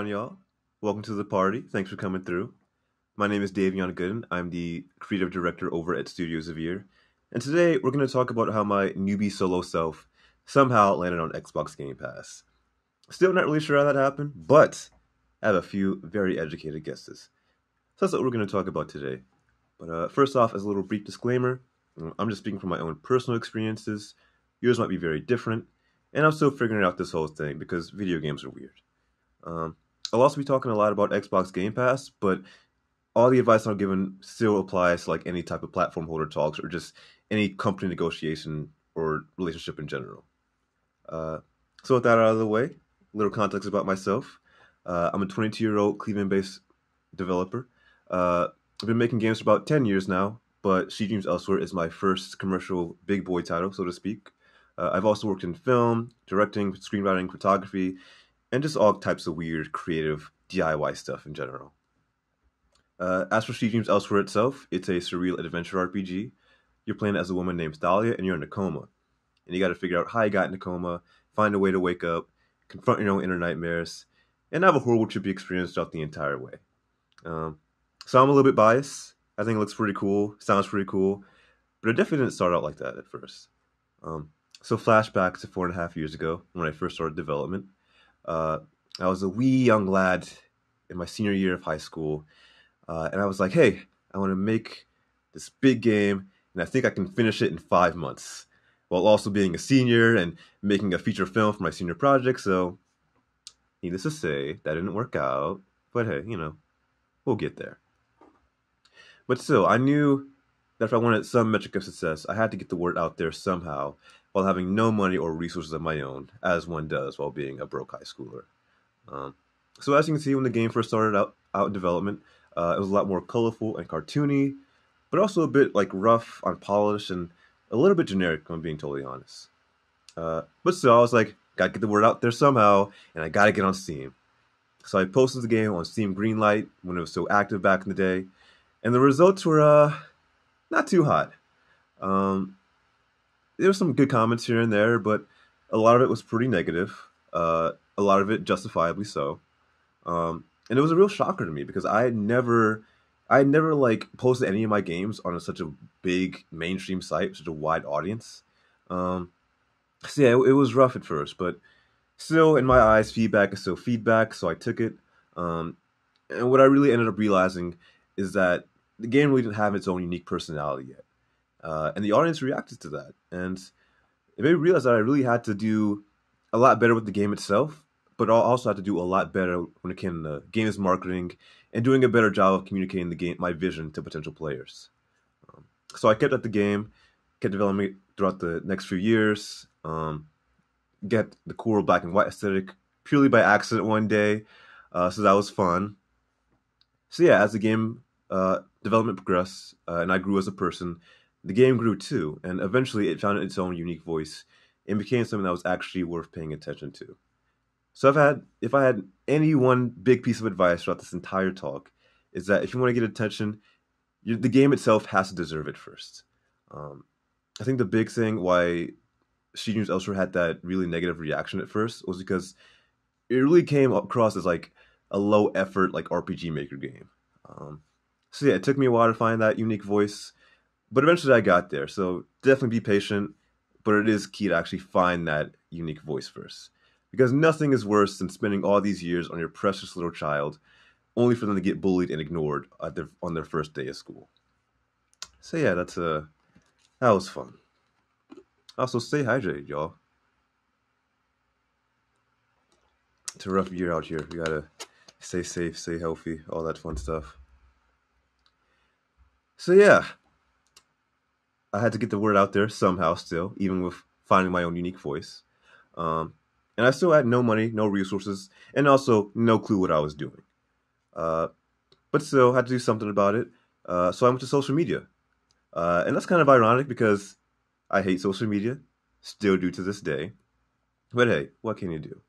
on, y'all? Welcome to the party. Thanks for coming through. My name is Davionne Gooden. I'm the creative director over at Studio Zevere. And today we're going to talk about how my newbie solo self somehow landed on Xbox Game Pass. Still not really sure how that happened, but I have a few very educated guesses. So that's what we're going to talk about today. But uh, first off, as a little brief disclaimer, I'm just speaking from my own personal experiences. Yours might be very different. And I'm still figuring out this whole thing because video games are weird. Um, I'll also be talking a lot about Xbox Game Pass, but all the advice I'm giving still applies to like any type of platform holder talks or just any company negotiation or relationship in general. Uh, so with that out of the way, little context about myself. Uh, I'm a 22 year old Cleveland-based developer. Uh, I've been making games for about 10 years now, but She Dreams Elsewhere is my first commercial big boy title, so to speak. Uh, I've also worked in film, directing, screenwriting, photography, and just all types of weird, creative DIY stuff in general. Uh, as for She Dreams Elsewhere itself, it's a surreal adventure RPG. You're playing as a woman named Thalia, and you're in a coma. And you got to figure out how you got in a coma, find a way to wake up, confront your own inner nightmares, and have a horrible trippy experience throughout the entire way. Um, so I'm a little bit biased. I think it looks pretty cool, sounds pretty cool, but it definitely didn't start out like that at first. Um, so flashback to four and a half years ago when I first started development. Uh, I was a wee young lad in my senior year of high school, uh, and I was like, "Hey, I want to make this big game, and I think I can finish it in five months." While also being a senior and making a feature film for my senior project, so needless to say, that didn't work out. But hey, you know, we'll get there. But still, I knew that if I wanted some metric of success, I had to get the word out there somehow while having no money or resources of my own, as one does while being a broke high schooler. Um, so as you can see, when the game first started out, out in development, uh, it was a lot more colorful and cartoony, but also a bit like rough, unpolished, and a little bit generic, if I'm being totally honest. Uh, but still, I was like, gotta get the word out there somehow, and I gotta get on Steam. So I posted the game on Steam Greenlight when it was so active back in the day, and the results were uh, not too hot. Um, there were some good comments here and there, but a lot of it was pretty negative. Uh, a lot of it justifiably so. Um, and it was a real shocker to me because I had never, I had never like posted any of my games on a, such a big mainstream site, such a wide audience. Um, so yeah, it, it, was rough at first, but still, in my eyes, feedback is still feedback. So I took it. Um, and what I really ended up realizing is that the game really didn't have its own unique personality yet. Uh, and the audience reacted to that. And it made me realize that I really had to do a lot better with the game itself, but I also had to do a lot better when it came to games marketing and doing a better job of communicating the game, my vision to potential players. Um, so I kept at the game, kept developing it throughout the next few years. Um, get the cool black and white aesthetic purely by accident one day, uh, so that was fun. So yeah, as the game uh, development progressed uh, and I grew as a person, the game grew too, and eventually it found its own unique voice and became something that was actually worth paying attention to. So if I had if I had any one big piece of advice throughout this entire talk, is that if you want to get attention, the game itself has to deserve it first. Um, I think the big thing why She Dreams Elsewhere had that really negative reaction at first was because it really came across as like a low effort like RPG maker game. Um, so yeah, it took me a while to find that unique voice but eventually I got there. So definitely be patient, but it is key to actually find that unique voice first. Because nothing is worse than spending all these years on your precious little child only for them to get bullied and ignored their, on their first day of school. So yeah, that's uh that was fun. Also stay hydrated, y'all. It's a rough year out here. We gotta stay safe, stay healthy, all that fun stuff. So yeah, I had to get the word out there somehow, still, even with finding my own unique voice. Um, and I still had no money, no resources, and also no clue what I was doing. Uh, but still, had to do something about it. Uh, so I went to social media, uh, and that's kind of ironic because I hate social media, still do to this day. But hey, what can you do?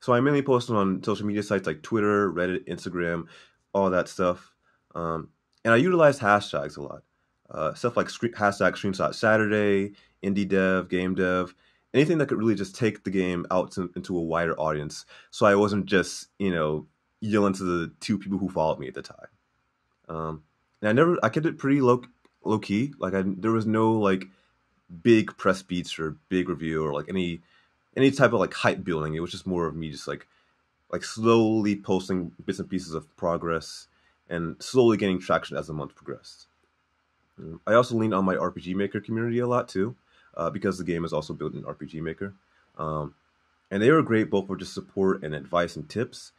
So I mainly posted on social media sites like Twitter, Reddit, Instagram, all that stuff. Um, and I utilized hashtags a lot uh, stuff like hashtag screenshot Saturday, indie dev, game dev, anything that could really just take the game out to, into a wider audience. So I wasn't just you know yelling to the two people who followed me at the time. Um, and I never I kept it pretty low low key. Like I there was no like big press beats or big review or like any any type of like hype building. It was just more of me just like like slowly posting bits and pieces of progress and slowly gaining traction as the month progressed. I also lean on my RPG Maker community a lot too, uh, because the game is also built in RPG Maker. Um, and they were great both for just support and advice and tips,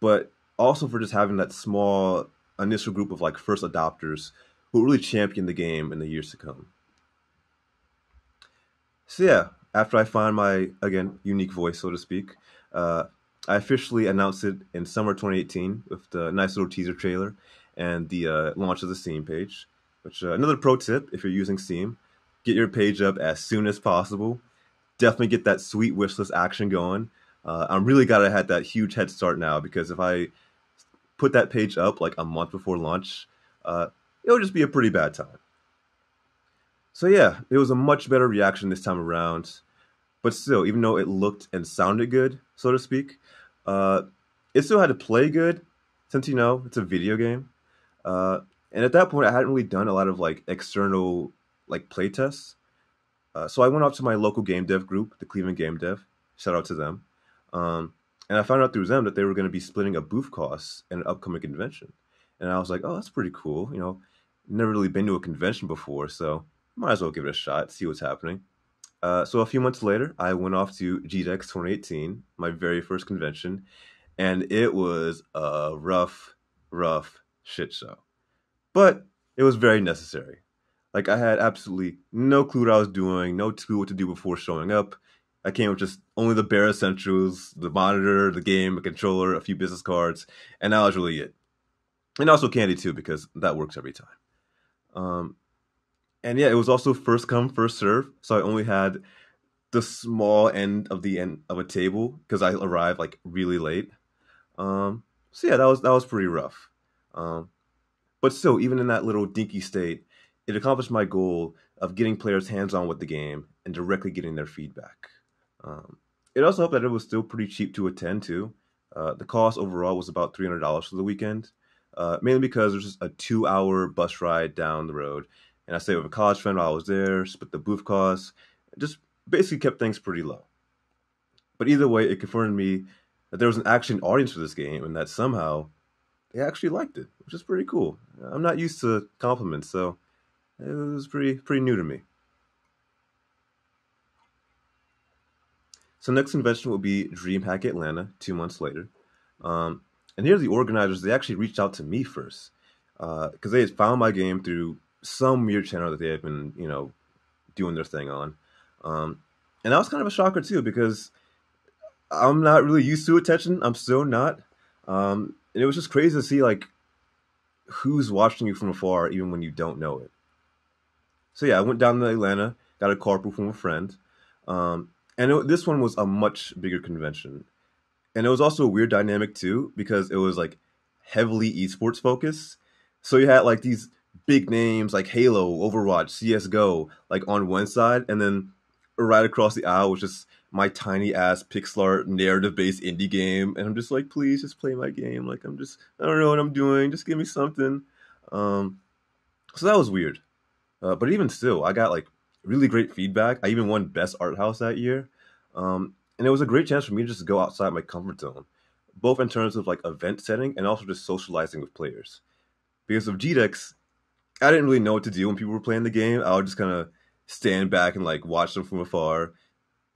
but also for just having that small initial group of like first adopters who really championed the game in the years to come. So yeah, after I found my again unique voice, so to speak, uh, I officially announced it in summer 2018 with the nice little teaser trailer and the uh, launch of the Steam page. Which uh, another pro tip if you're using Steam, get your page up as soon as possible. Definitely get that sweet wishlist action going. Uh, I'm really glad I had that huge head start now because if I put that page up like a month before launch, uh, it would just be a pretty bad time. So yeah, it was a much better reaction this time around. But still, even though it looked and sounded good, so to speak, uh, it still had to play good, since you know it's a video game. Uh, and at that point, I hadn't really done a lot of like external like play tests. Uh, so I went out to my local game dev group, the Cleveland Game Dev. Shout out to them. Um, and I found out through them that they were going to be splitting a booth cost in an upcoming convention. And I was like, oh, that's pretty cool. You know, never really been to a convention before, so might as well give it a shot, see what's happening. Uh, so a few months later, I went off to GDEX 2018, my very first convention, and it was a rough, rough shit show. But it was very necessary. Like I had absolutely no clue what I was doing, no clue what to do before showing up. I came with just only the bare essentials, the monitor, the game, a controller, a few business cards, and that was really it. And also candy too, because that works every time. Um, and yeah, it was also first come first serve, so I only had the small end of the end of a table because I arrived like really late. Um, so yeah, that was that was pretty rough. Um, but still, even in that little dinky state, it accomplished my goal of getting players hands on with the game and directly getting their feedback. Um, it also helped that it was still pretty cheap to attend to. Uh, the cost overall was about three hundred dollars for the weekend, uh, mainly because there's just a two-hour bus ride down the road, and I stayed with a college friend while I was there, split the booth costs, just basically kept things pretty low. But either way, it confirmed me that there was an action audience for this game and that somehow they actually liked it, which is pretty cool. I'm not used to compliments, so it was pretty pretty new to me. So next convention will be DreamHack Atlanta two months later. Um, and here the organizers, they actually reached out to me first because uh, they had found my game through some weird channel that they have been, you know, doing their thing on. Um, and that was kind of a shocker too because I'm not really used to attention. I'm still not. Um, and it was just crazy to see like who's watching you from afar, even when you don't know it. So yeah, I went down to Atlanta, got a carpool from a friend, um, and it, this one was a much bigger convention, and it was also a weird dynamic too because it was like heavily esports focused. So you had like these big names like Halo, Overwatch, CS:GO, like on one side, and then right across the aisle was just my tiny ass pixel art narrative based indie game, and I'm just like, please just play my game. Like I'm just I don't know what I'm doing. Just give me something. Um, so that was weird, uh, but even still, I got like really great feedback. I even won best art house that year, um, and it was a great chance for me to just go outside my comfort zone, both in terms of like event setting and also just socializing with players. Because of GDEX, I didn't really know what to do when people were playing the game. I would just kind of stand back and like watch them from afar.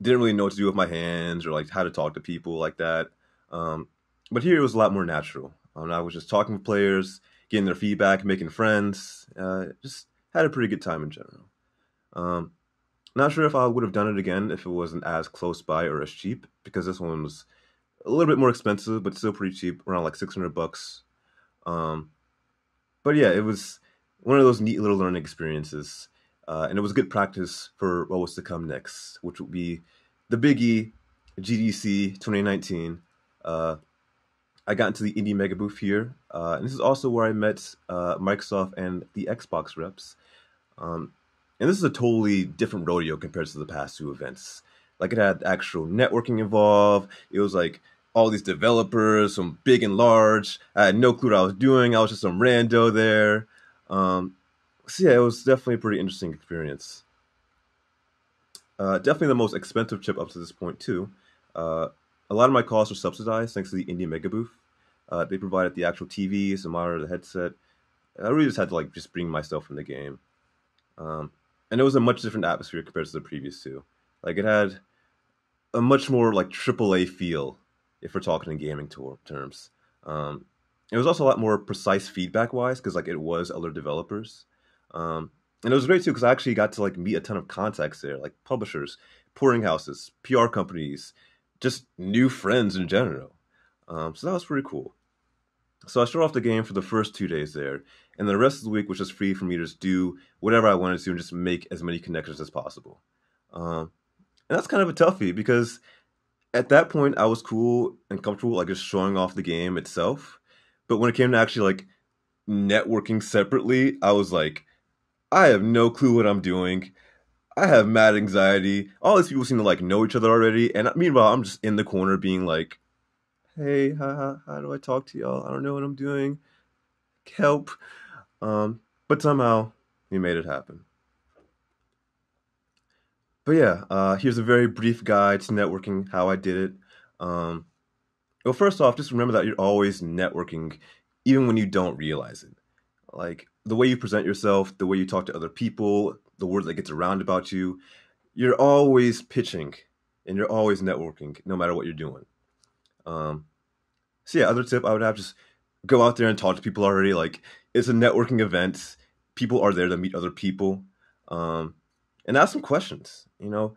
Didn't really know what to do with my hands or like how to talk to people like that. Um, but here it was a lot more natural. Um, I was just talking with players, getting their feedback, making friends. Uh, just had a pretty good time in general. Um, not sure if I would have done it again if it wasn't as close by or as cheap because this one was a little bit more expensive, but still pretty cheap, around like six hundred bucks. Um, but yeah, it was one of those neat little learning experiences. Uh, and it was good practice for what was to come next, which would be the Biggie GDC 2019. Uh, I got into the Indie Mega Booth here, uh, and this is also where I met uh, Microsoft and the Xbox reps. Um, and this is a totally different rodeo compared to the past two events. Like it had actual networking involved. It was like all these developers, some big and large. I had no clue what I was doing. I was just some rando there. Um, so yeah, it was definitely a pretty interesting experience. Uh, definitely the most expensive chip up to this point too. Uh, a lot of my costs were subsidized thanks to the Indie Mega Booth. Uh, they provided the actual TVs, the monitor, the headset. I really just had to like just bring myself in the game, um, and it was a much different atmosphere compared to the previous two. Like it had a much more like AAA feel if we're talking in gaming tour terms. Um, it was also a lot more precise feedback wise because like it was other developers, um, and it was great too because I actually got to like meet a ton of contacts there, like publishers, porting houses, PR companies, just new friends in general. Um, so that was pretty cool. So I started off the game for the first two days there, and the rest of the week was just free for me to just do whatever I wanted to and just make as many connections as possible. Um, and that's kind of a toughie because at that point I was cool and comfortable like just showing off the game itself. But when it came to actually like networking separately, I was like, I have no clue what I'm doing. I have mad anxiety. All these people seem to like know each other already, and meanwhile, I'm just in the corner being like, "Hey, how, how do I talk to y'all? I don't know what I'm doing. Help!" Um, but somehow we made it happen. But yeah, uh, here's a very brief guide to networking, how I did it. Um, well, first off, just remember that you're always networking, even when you don't realize it. Like the way you present yourself, the way you talk to other people, the word that gets around about you, you're always pitching and you're always networking, no matter what you're doing. Um, so yeah, other tip I would have just go out there and talk to people already. Like it's a networking event. People are there to meet other people. Um, and ask them questions. You know,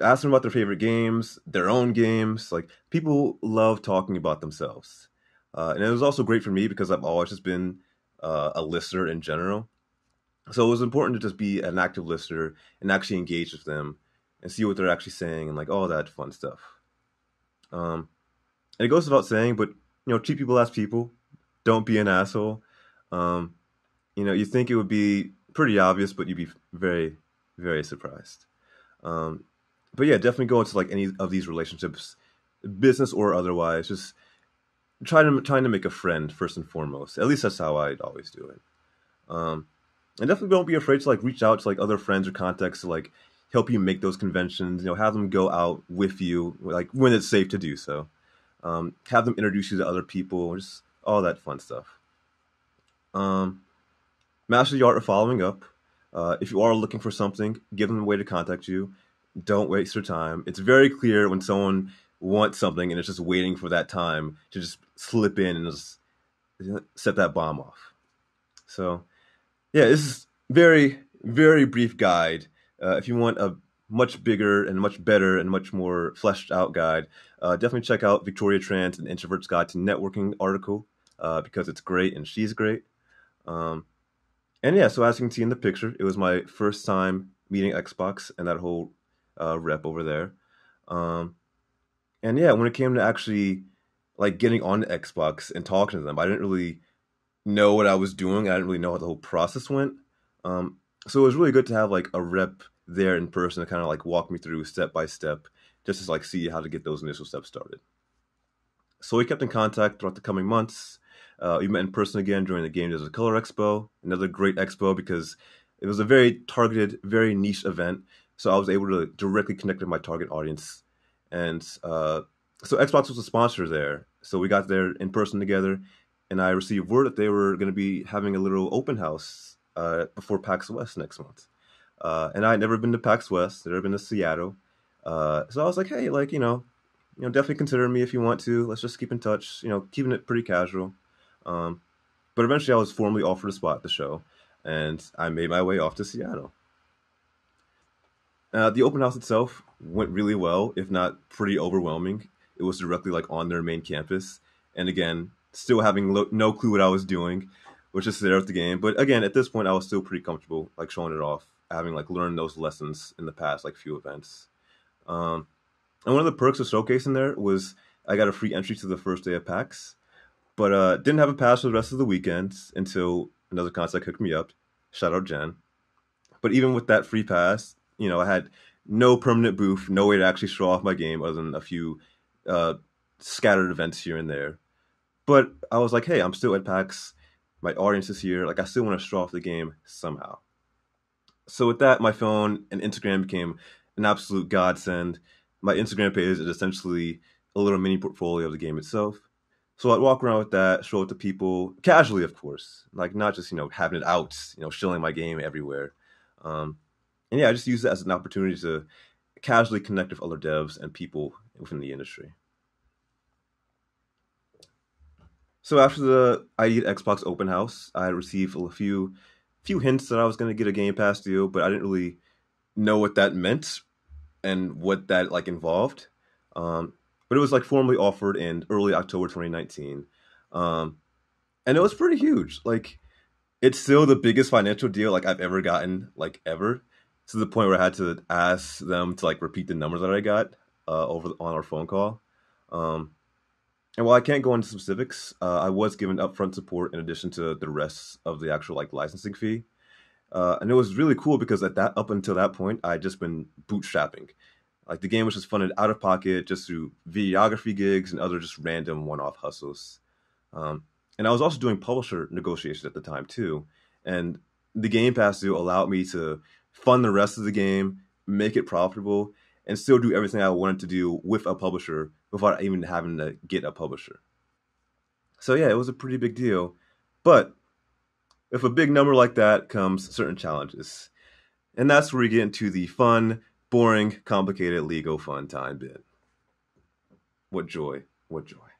ask them about their favorite games, their own games. Like people love talking about themselves, uh, and it was also great for me because I've always just been uh, a listener in general. So it was important to just be an active listener and actually engage with them and see what they're actually saying and like all that fun stuff. Um, and it goes without saying, but you know, treat people as people. Don't be an asshole. Um, you know, you think it would be pretty obvious, but you'd be very very surprised. Um, but yeah, definitely go into like any of these relationships, business or otherwise. Just trying to trying to make a friend first and foremost. At least that's how I'd always do it. Um, and definitely don't be afraid to like reach out to like other friends or contacts to like help you make those conventions. You know, have them go out with you, like when it's safe to do so. Um, have them introduce you to other people, just all that fun stuff. Um, master the art of following up. Uh, if you are looking for something, give them a way to contact you. Don't waste your time. It's very clear when someone wants something and it's just waiting for that time to just slip in and just set that bomb off. So, yeah, this is very, very brief guide. Uh, if you want a much bigger and much better and much more fleshed out guide, uh, definitely check out Victoria Tran's An Introvert's Guide to Networking article uh, because it's great and she's great. Um, and yeah, so as you can see in the picture, it was my first time meeting Xbox and that whole uh, rep over there. Um, and yeah, when it came to actually like getting on Xbox and talking to them, I didn't really know what I was doing. I didn't really know how the whole process went. Um, so it was really good to have like a rep there in person to kind of like walk me through step by step, just to like see how to get those initial steps started. So we kept in contact throughout the coming months. Uh, we met in person again during the Game Devs of Color Expo, another great expo because it was a very targeted, very niche event. So I was able to directly connect with my target audience. And uh, so Xbox was a sponsor there. So we got there in person together, and I received word that they were going to be having a little open house uh, before PAX West next month. Uh, and I had never been to PAX West, never been to Seattle. Uh, so I was like, hey, like, you know, you know, definitely consider me if you want to. Let's just keep in touch. You know, keeping it pretty casual. Um, but eventually, I was formally offered a spot at the show, and I made my way off to Seattle. Uh, the open house itself went really well, if not pretty overwhelming. It was directly like on their main campus, and again, still having lo- no clue what I was doing, which is there at the game. But again, at this point, I was still pretty comfortable, like showing it off, having like learned those lessons in the past, like few events. Um, and one of the perks of showcasing there was I got a free entry to the first day of PAX, but uh, didn't have a pass for the rest of the weekend until another contact hooked me up. Shout out Jen. But even with that free pass, you know, I had no permanent booth, no way to actually show off my game other than a few uh, scattered events here and there. But I was like, hey, I'm still at PAX. My audience is here. Like, I still want to show off the game somehow. So with that, my phone and Instagram became an absolute godsend. My Instagram page is essentially a little mini portfolio of the game itself. So I'd walk around with that, show it to people casually, of course, like not just you know having it out, you know, showing my game everywhere. Um, and yeah, I just use it as an opportunity to casually connect with other devs and people within the industry. So after the ID Xbox open house, I received a few few hints that I was going to get a Game Pass deal, but I didn't really know what that meant and what that like involved. Um, but it was like formally offered in early October 2019, um, and it was pretty huge. Like, it's still the biggest financial deal like I've ever gotten, like ever, to the point where I had to ask them to like repeat the numbers that I got uh, over on our phone call. Um, and while I can't go into specifics, uh, I was given upfront support in addition to the rest of the actual like licensing fee. Uh, and it was really cool because at that up until that point, I had just been bootstrapping. Like the game was just funded out of pocket just through videography gigs and other just random one-off hustles. Um, and I was also doing publisher negotiations at the time too. And the Game Pass deal allowed me to fund the rest of the game, make it profitable, and still do everything I wanted to do with a publisher without even having to get a publisher. So yeah, it was a pretty big deal. But if a big number like that comes certain challenges. And that's where we get into the fun, boring, complicated legal fun time bit. What joy, what joy.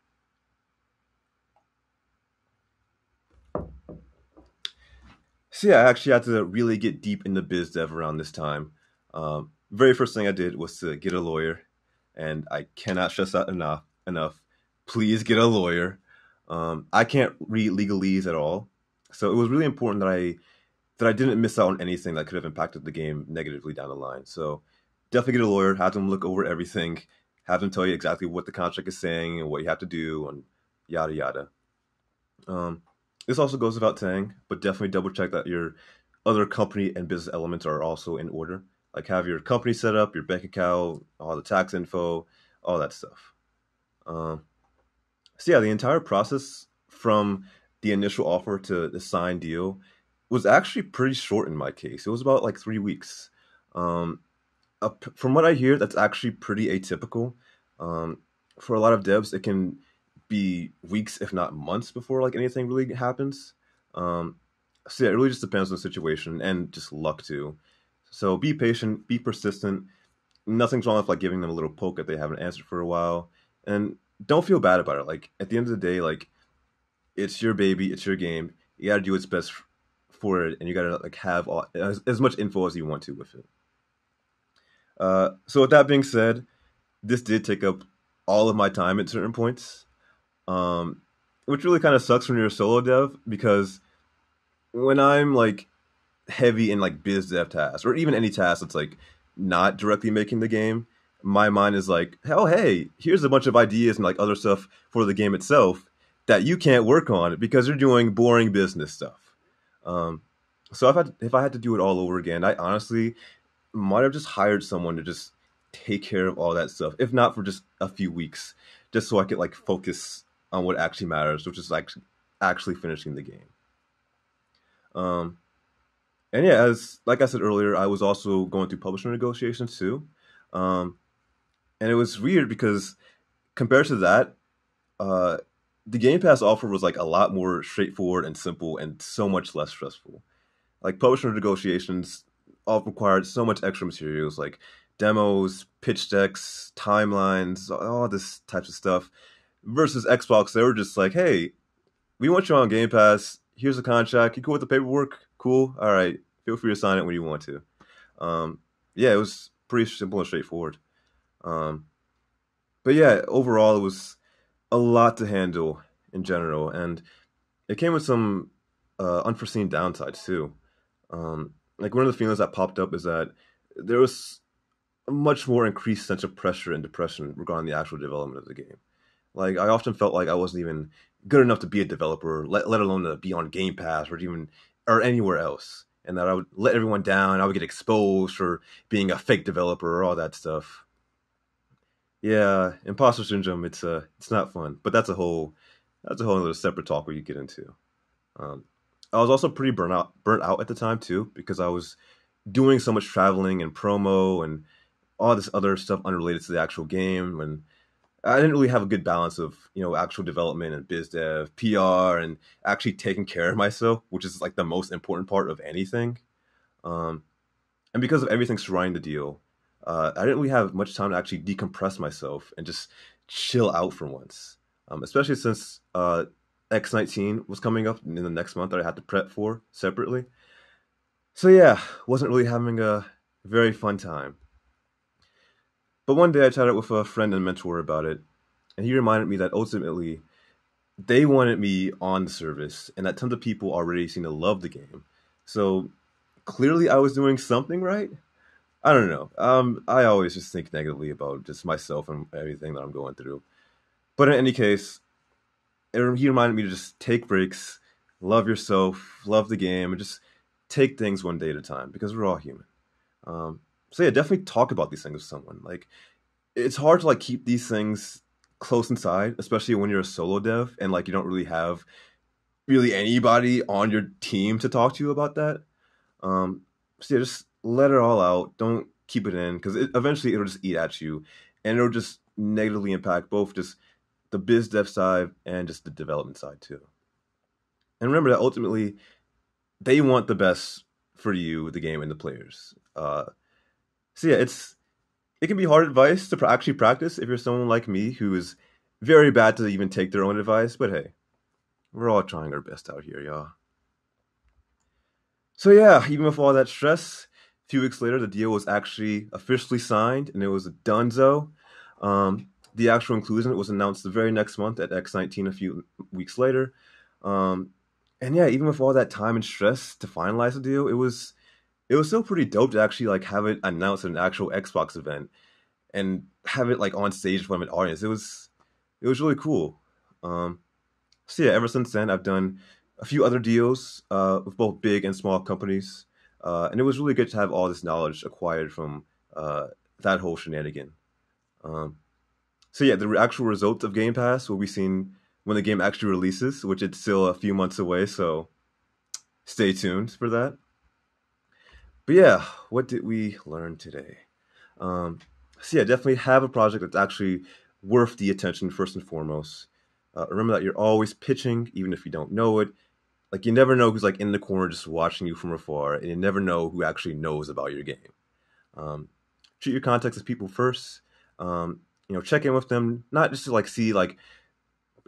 So yeah, I actually had to really get deep into biz dev around this time. Um, very first thing I did was to get a lawyer and I cannot stress that enough. Enough. Please get a lawyer. Um, I can't read legalese at all, so it was really important that I that I didn't miss out on anything that could have impacted the game negatively down the line. So definitely get a lawyer, have them look over everything, have them tell you exactly what the contract is saying and what you have to do, and yada yada. Um, this also goes without saying, but definitely double check that your other company and business elements are also in order like have your company set up, your bank account, all the tax info, all that stuff. Um, so yeah, the entire process from the initial offer to the signed deal was actually pretty short in my case. It was about like three weeks. Um, from what I hear, that's actually pretty atypical. Um, for a lot of devs, it can be weeks, if not months, before like anything really happens. Um, so yeah, it really just depends on the situation and just luck too. So be patient, be persistent. Nothing's wrong with like giving them a little poke if they haven't answered for a while, and don't feel bad about it. Like at the end of the day, like it's your baby, it's your game. You got to do what's best for it, and you got to like have all, as, as much info as you want to with it. Uh, so with that being said, this did take up all of my time at certain points, um, which really kind of sucks when you're a solo dev because when I'm like heavy in like biz dev tasks or even any task that's like not directly making the game, my mind is like, oh hey, here's a bunch of ideas and like other stuff for the game itself that you can't work on because you're doing boring business stuff. Um, so if I if I had to do it all over again, I honestly might have just hired someone to just take care of all that stuff, if not for just a few weeks, just so I could like focus on what actually matters, which is like actually finishing the game. Um, and yeah, as like I said earlier, I was also going through publisher negotiations too, um, and it was weird because compared to that, uh, the Game Pass offer was like a lot more straightforward and simple, and so much less stressful. Like publisher negotiations all required so much extra materials, like demos, pitch decks, timelines, all this types of stuff. Versus Xbox, they were just like, "Hey, we want you on Game Pass. Here's a contract. You cool with the paperwork? cool. All right, feel free to sign it when you want to. Um, yeah, it was pretty simple and straightforward. Um, but yeah, overall, it was a lot to handle in general, and it came with some uh, unforeseen downsides too. Um, like one of the feelings that popped up is that there was a much more increased sense of pressure and depression regarding the actual development of the game. Like I often felt like I wasn't even good enough to be a developer, let, let alone to be on Game Pass or even or anywhere else. and that I would let everyone down. I would get exposed for being a fake developer or all that stuff. Yeah, imposter syndrome. It's uh, it's not fun, but that's a whole that's a whole other separate talk where you get into. Um, I was also pretty burnt out burnt out at the time too because I was doing so much traveling and promo and all this other stuff unrelated to the actual game and I didn't really have a good balance of you know actual development and biz dev, PR, and actually taking care of myself, which is like the most important part of anything. Um, and because of everything surrounding the deal, uh, I didn't really have much time to actually decompress myself and just chill out for once. Um, especially since uh, X19 was coming up in the next month that I had to prep for separately. So yeah, wasn't really having a very fun time. But one day I chatted with a friend and mentor about it, and he reminded me that ultimately they wanted me on the service, and that tons of people already seem to love the game. So clearly I was doing something right. I don't know. Um, I always just think negatively about just myself and everything that I'm going through. But in any case, it, he reminded me to just take breaks, love yourself, love the game, and just take things one day at a time because we're all human. Um, so yeah, definitely talk about these things with someone. Like it's hard to like keep these things close inside, especially when you're a solo dev and like you don't really have really anybody on your team to talk to you about that. Um, so yeah, just let it all out. Don't keep it in because it, eventually it'll just eat at you, and it'll just negatively impact both just the biz dev side and just the development side too. And remember that ultimately, they want the best for you, the game, and the players. Uh, so yeah, it's it can be hard advice to actually practice if you're someone like me who is very bad to even take their own advice. But hey, we're all trying our best out here, y'all. So yeah, even with all that stress, a few weeks later, the deal was actually officially signed, and it was a donezo. Um, the actual inclusion was announced the very next month at X19 a few weeks later. Um, and yeah, even with all that time and stress to finalize the deal, it was it was still pretty dope to actually like have it announced at an actual Xbox event and have it like on stage from an audience. It was it was really cool. Um, so yeah, ever since then, I've done a few other deals uh, with both big and small companies, uh, and it was really good to have all this knowledge acquired from uh, that whole shenanigan. Um, so yeah, the actual results of Game Pass will be seen when the game actually releases, which it's still a few months away. So stay tuned for that. But yeah, what did we learn today? Um, so yeah, definitely have a project that's actually worth the attention first and foremost. Uh, remember that you're always pitching, even if you don't know it. Like you never know who's like in the corner just watching you from afar, and you never know who actually knows about your game. Um, treat your contacts as people first. Um, you know, check in with them, not just to like see like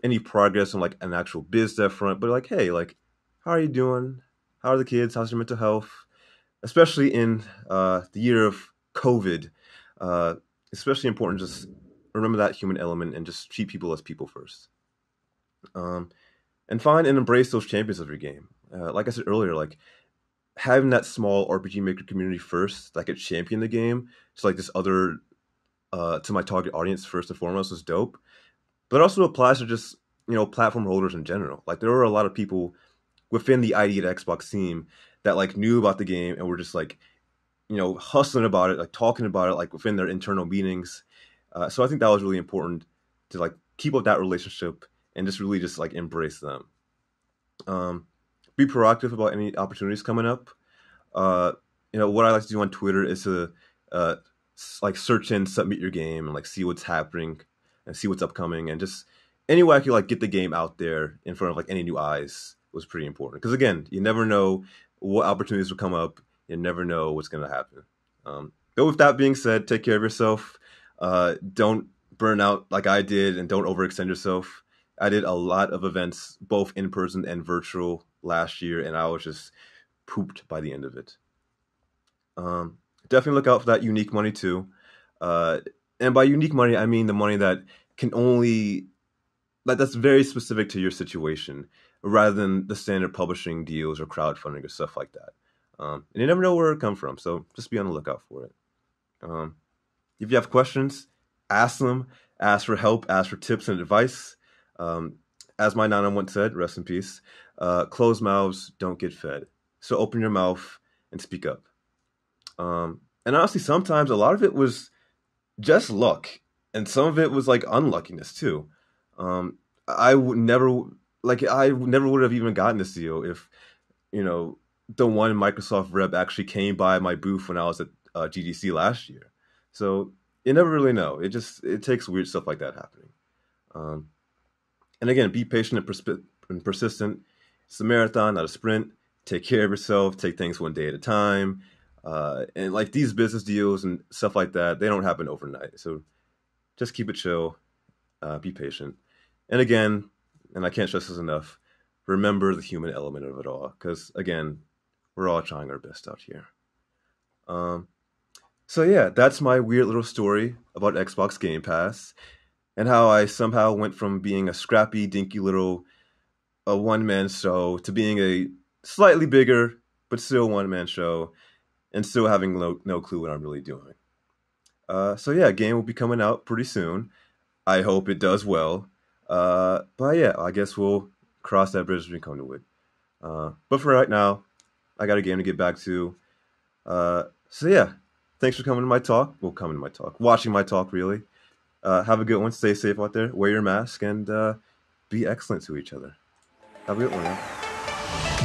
any progress on like an actual biz dev front, but like, hey, like, how are you doing? How are the kids? How's your mental health? Especially in uh, the year of COVID, uh, especially important just remember that human element and just treat people as people first. Um, and find and embrace those champions of your game. Uh, like I said earlier, like having that small RPG maker community first that could champion the game to like this other uh, to my target audience first and foremost was dope. But it also applies to just you know platform holders in general. Like there were a lot of people within the ID at Xbox team that like knew about the game and were just like you know hustling about it like talking about it like within their internal meetings uh, so i think that was really important to like keep up that relationship and just really just like embrace them. Um, be proactive about any opportunities coming up. Uh, you know what i like to do on twitter is to uh, like search and submit your game and like see what's happening and see what's upcoming and just any way i could like get the game out there in front of like any new eyes was pretty important. Because again you never know what opportunities will come up. You never know what's going to happen. Um, but with that being said, take care of yourself. Uh, don't burn out like I did, and don't overextend yourself. I did a lot of events, both in person and virtual, last year, and I was just pooped by the end of it. Um, definitely look out for that unique money too. Uh, and by unique money, I mean the money that can only like that's very specific to your situation rather than the standard publishing deals or crowdfunding or stuff like that. Um, and you never know where it come from, so just be on the lookout for it. Um, if you have questions, ask them. Ask for help. Ask for tips and advice. Um, as my nana once said, rest in peace. Uh, closed mouths don't get fed. So open your mouth and speak up. Um, and honestly, sometimes a lot of it was just luck, and some of it was like unluckiness too. Um, I would never like I never would have even gotten this deal if you know the one Microsoft rep actually came by my booth when I was at uh, GDC last year. So you never really know. It just it takes weird stuff like that happening. Um, and again, be patient and, persp- and persistent. It's a marathon, not a sprint. Take care of yourself. Take things one day at a time. Uh, and like these business deals and stuff like that, they don't happen overnight. So just keep it chill. Uh, be patient. And again, and I can't stress this enough, remember the human element of it all. Because again, we're all trying our best out here. Um, so yeah, that's my weird little story about Xbox Game Pass and how I somehow went from being a scrappy, dinky little a one man show to being a slightly bigger but still one man show, and still having no, no clue what I'm really doing. Uh, so yeah, game will be coming out pretty soon. I hope it does well. Uh, but yeah, I guess we'll cross that bridge when we come to it. Uh, but for right now, I got a game to get back to. Uh, so yeah, thanks for coming to my talk. Well, coming to my talk, watching my talk, really. Uh, have a good one. Stay safe out there. Wear your mask and uh, be excellent to each other. Have a good one.